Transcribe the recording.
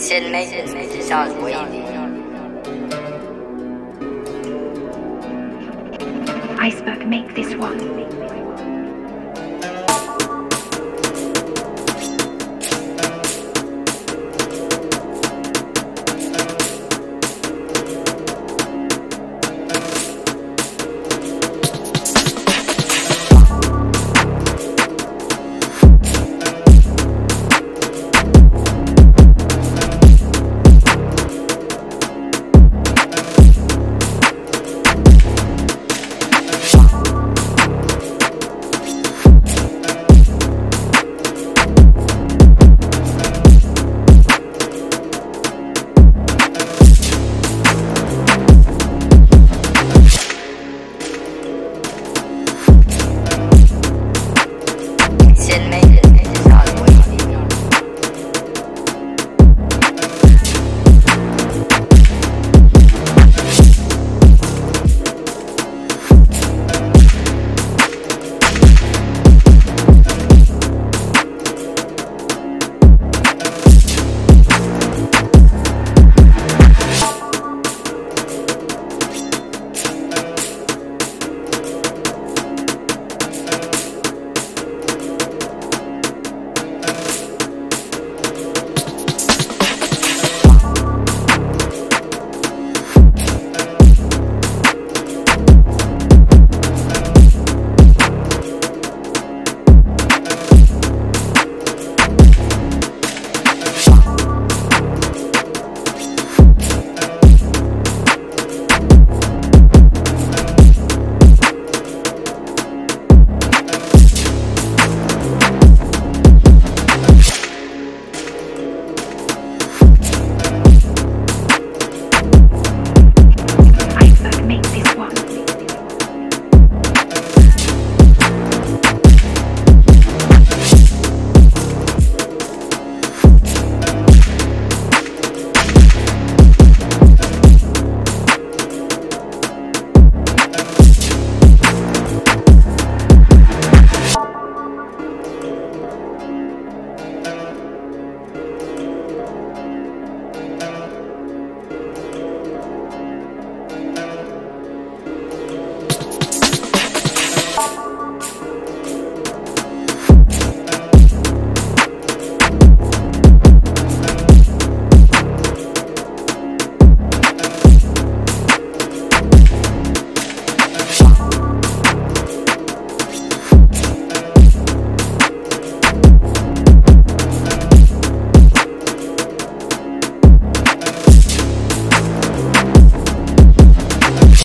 先那个那下 in me.